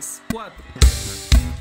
3, 4.